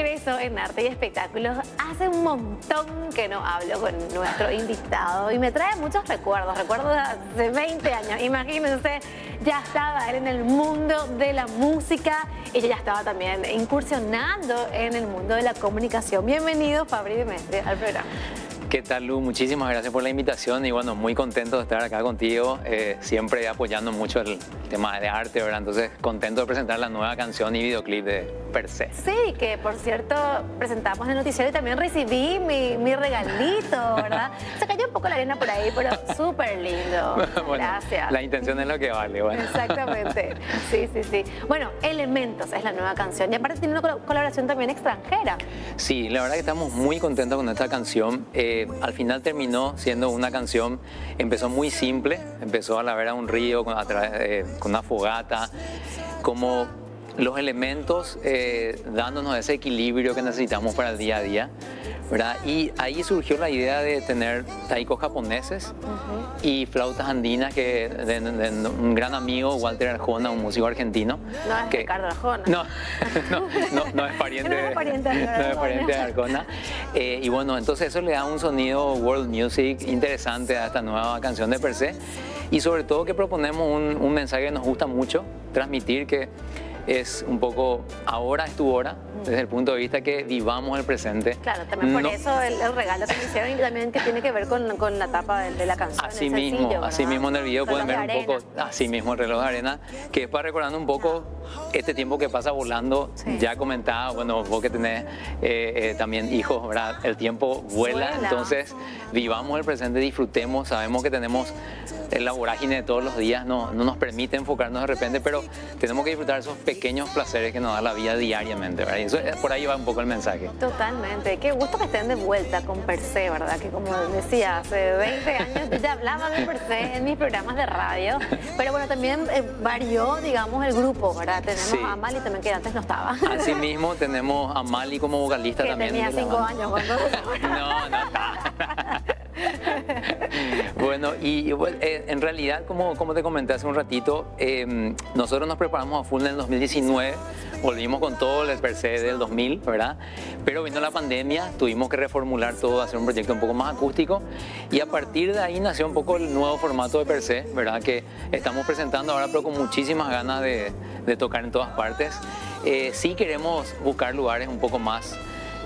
en Arte y Espectáculos. Hace un montón que no hablo con nuestro invitado y me trae muchos recuerdos, recuerdos de hace 20 años. Imagínense, ya estaba él en el mundo de la música y ya estaba también incursionando en el mundo de la comunicación. Bienvenido, Fabri Dimestre, al programa. ¿Qué tal, Lu? Muchísimas gracias por la invitación y bueno, muy contento de estar acá contigo, eh, siempre apoyando mucho el tema de arte, ¿verdad? Entonces, contento de presentar la nueva canción y videoclip de Per se. Sí, que por cierto presentamos el noticiero y también recibí mi, regalito, ¿verdad? Se cayó un poco la arena por ahí, pero súper lindo. gracias. La intención es lo que vale, bueno. Exactamente, sí, sí, sí. Bueno, Elementos es la nueva canción y aparte tiene una colaboración también extranjera. Sí, la verdad que estamos muy contentos con esta canción. Eh, al final terminó siendo una canción, empezó muy simple, empezó a la vera un río con, eh, con una fogata, como los elementos eh, dándonos ese equilibrio que necesitamos para el día a día. Y ahí surgió la idea de tener taikos japoneses y flautas andinas que de, un gran amigo, Walter Arjona, un músico argentino. No es Ricardo Arjona. No, no, es pariente, no es pariente, de Arjona. Eh, y bueno, entonces eso le da un sonido world music interesante a esta nueva canción de per se. Y sobre todo que proponemos un, un mensaje que nos gusta mucho, transmitir que es un poco ahora es tu hora, desde el punto de vista que vivamos el presente. Claro, también por eso el, regalo que me hicieron y también que tiene que ver con, con la tapa de, la canción. Así mismo, así mismo en el video pueden ver un poco, así mismo el reloj de arena, que es para recordando un poco este tiempo que pasa volando. Ya comentaba, bueno, vos que tenés eh, eh, también hijos, ¿verdad? El tiempo vuela, entonces vivamos el presente, disfrutemos, sabemos que tenemos la vorágine de todos los días, no, no nos permite enfocarnos de repente, pero tenemos que disfrutar esos pequeños placeres que nos da la vida diariamente, ¿verdad? por ahí va un poco el mensaje. Totalmente. Qué gusto que estén de vuelta con Per se, ¿verdad? Que como decía, hace 20 años ya hablaba de Per se en mis programas de radio. Pero bueno, también eh, varió, digamos, el grupo, ¿verdad? Tenemos a Mali también, que antes no estaba. Así mismo tenemos a Mali como vocalista que también. tenía 5 años cuando... no, no está. bueno, y eh, en realidad, como, como te comenté hace un ratito, em, nosotros nos preparamos a full en el 2019, volvimos con todo el per se del 2000, ¿verdad? Pero vino la pandemia, tuvimos que reformular todo, hacer un proyecto un poco más acústico y a partir de ahí nació un poco el nuevo formato de per se, ¿verdad? Que estamos presentando ahora, pero con muchísimas ganas de, tocar en todas partes. Eh, sí queremos buscar lugares un poco más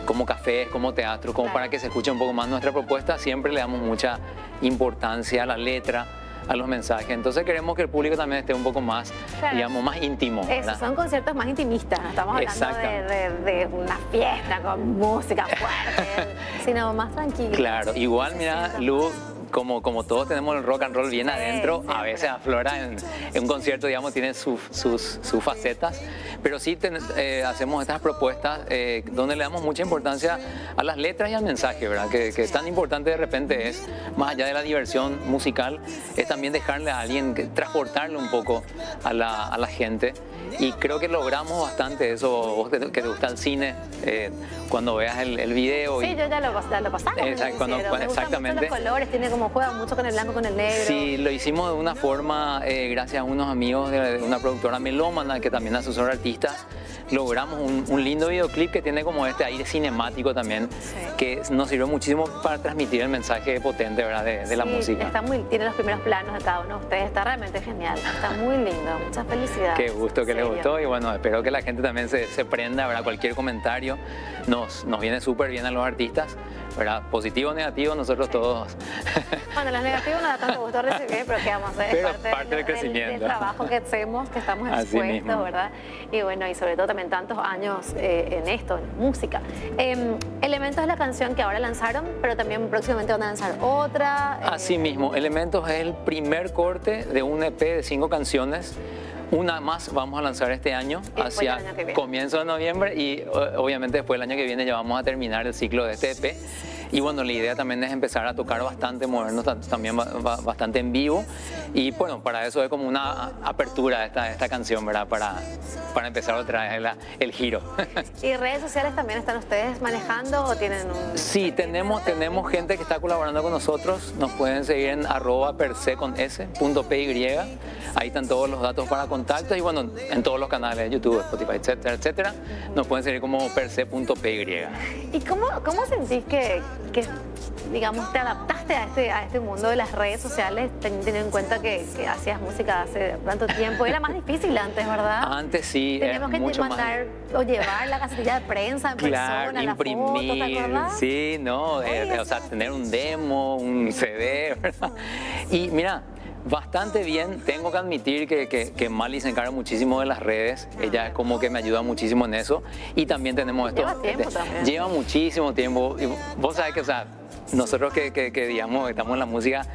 como cafés, como teatro, como para que se escuche un poco más nuestra propuesta, siempre le damos mucha importancia a la letra, a los mensajes. Entonces queremos que el público también esté un poco más, digamos, más íntimo. Eso, son conciertos más intimistas, no estamos hablando de, una fiesta con música fuerte, sino más tranquilo. Claro, igual, mira, Lu, como, como todos tenemos el rock and roll bien adentro, a veces aflora en, un concierto, digamos, tiene sus, sus, facetas, pero sí eh, hacemos estas propuestas eh, donde le damos mucha importancia a las letras y al mensaje, ¿verdad? Que, que, tan importante de repente es, más allá de la diversión musical, es también dejarle a alguien, transportarle un poco a la, a la gente y creo que logramos bastante eso, vos que te gusta el cine, eh, cuando veas el, el video. Sí, yo ya lo, lo pasamos. exactamente. los colores, tiene como juega mucho con el blanco, con el negro. Sí, lo hicimos de una forma, eh, gracias a unos amigos de una productora melómana que también asesora artistas logramos un, lindo videoclip que tiene como este aire cinemático también, que nos sirvió muchísimo para transmitir el mensaje potente ¿verdad? De, la música. Está muy, tiene los primeros planos de cada uno de ustedes, está realmente genial, está muy lindo, muchas felicidades. Qué gusto que les gustó y bueno, espero que la gente también se, se prenda, ¿verdad? cualquier comentario nos, nos viene súper bien a los artistas. ¿Verdad? Positivo o negativo, nosotros todos. Bueno, los negativos no da tanto gusto recibir, pero ¿qué vamos a hacer? Pero parte, del, crecimiento. Del, trabajo que hacemos, que estamos expuestos, ¿verdad? Y bueno, y sobre todo también tantos años eh, en esto, en música. Eh, Elementos es la canción que ahora lanzaron, pero también próximamente van a lanzar otra. Eh, Así mismo, Elementos es el primer corte de un EP de cinco canciones una más vamos a lanzar este año hacia comienzo de noviembre y obviamente después del año que viene ya vamos a terminar el ciclo de este EP. Y bueno, la idea también es empezar a tocar bastante, movernos también bastante en vivo. Y bueno, para eso es como una apertura esta, esta canción, ¿verdad? Para, para empezar otra vez el giro. ¿Y redes sociales también están ustedes manejando o tienen un...? Sí, tenemos, tenemos gente que está colaborando con nosotros. Nos pueden seguir en arroba perse con s, punto py. Ahí están todos los datos para contactos y bueno, en todos los canales, YouTube, Spotify, etcétera, etcétera, nos pueden seguir como perse.py. ¿Y cómo, cómo sentís que, que, digamos, te adaptaste a este, a este mundo de las redes sociales, teniendo en cuenta que, que hacías música hace tanto tiempo? Era más difícil antes, ¿verdad? Antes sí, Teníamos que mucho mandar o llevar la casetilla de prensa en Claro, persona, imprimir, la foto, ¿te acordás? sí, no, eh, o sea, tener un demo, un CD, ¿verdad? Y mira, bastante bien, tengo que admitir que, que, que Mali se encarga muchísimo de las redes, ella es como que me ayuda muchísimo en eso, y también tenemos esto. Lleva tiempo también. Lleva muchísimo tiempo, y vos sabés que, o sea, nosotros que, que, que digamos, estamos en la música,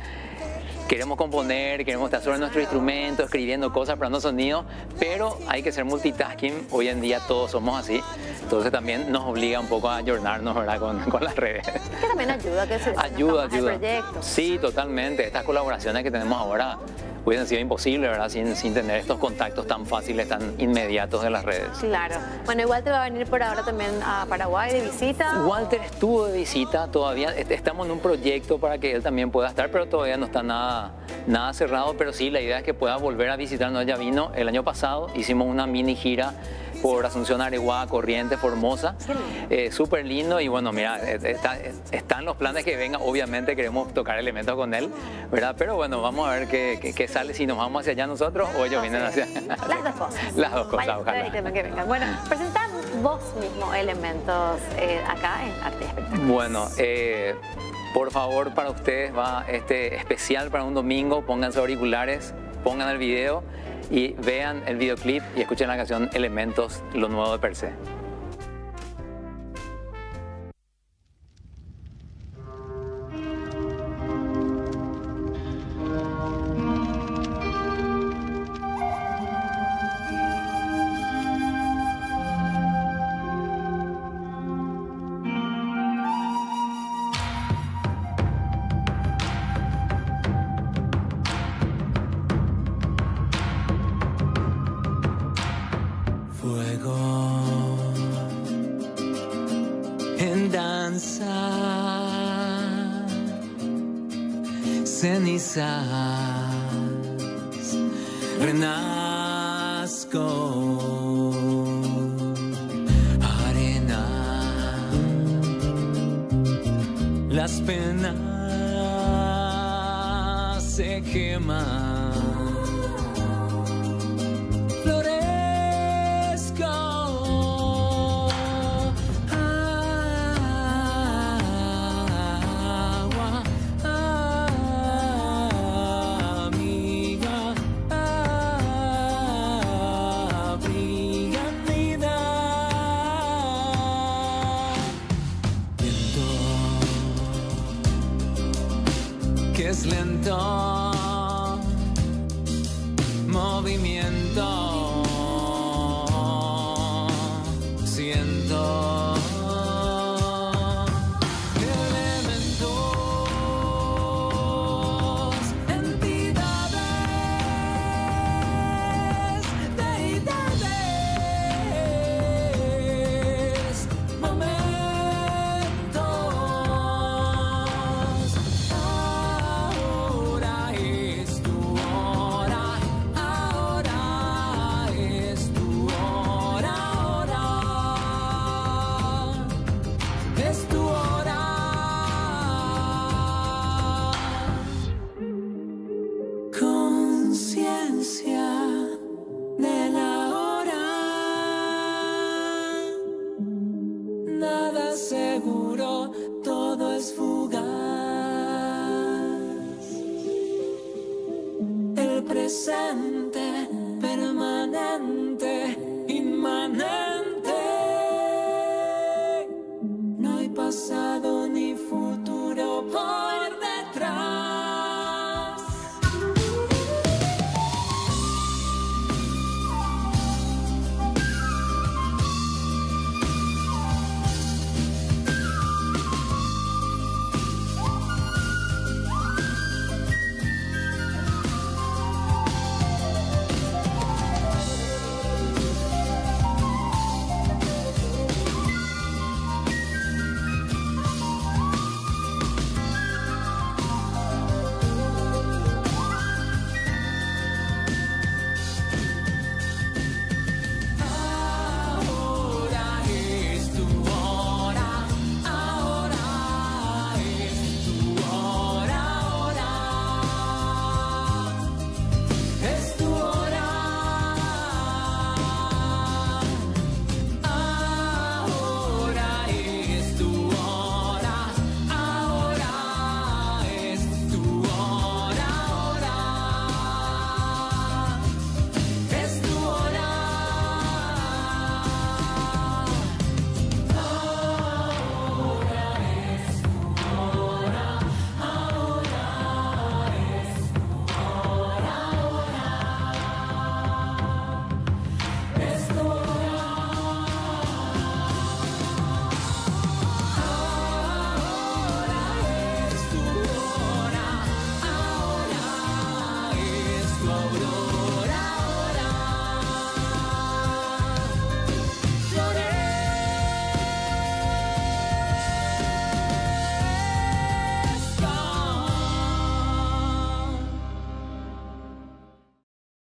queremos componer, queremos estar sobre nuestro instrumento, escribiendo cosas, probando sonidos, pero hay que ser multitasking. Hoy en día todos somos así. Entonces también nos obliga un poco a ayornarnos ¿verdad? Con, con las redes. Que también ayuda, que se Ayuda, más el ayuda. proyecto. Sí, totalmente. Estas colaboraciones que tenemos ahora hubiesen sido imposibles, ¿verdad? Sin, sin tener estos contactos tan fáciles, tan inmediatos de las redes. Claro. Bueno, igual te va a venir por ahora también a Paraguay de visita. Walter estuvo de visita, todavía est- estamos en un proyecto para que él también pueda estar, pero todavía no está nada, nada cerrado, pero sí, la idea es que pueda volver a visitarnos. Ya vino el año pasado, hicimos una mini gira por Asunción, Areguá, Corrientes, Formosa. Eh, súper lindo y bueno, mira, eh, está- están los planes que venga, obviamente queremos tocar elementos con él, ¿verdad? Pero bueno, vamos a ver qué, qué- qué sale, si nos vamos hacia allá nosotros o ellos vienen hacia... Las dos cosas. Las dos cosas, Vaya, ojalá. que vengan. Bueno, presentá vos mismo elementos eh, acá en Arte Espectáculos. Bueno, eh, por favor, para ustedes va este especial para un domingo. Pónganse auriculares, pongan el video y vean el videoclip y escuchen la canción Elementos, lo nuevo de Per cenizas, renazco, arena, las penas se queman es lento movimiento. presente.